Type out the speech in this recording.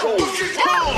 Oh,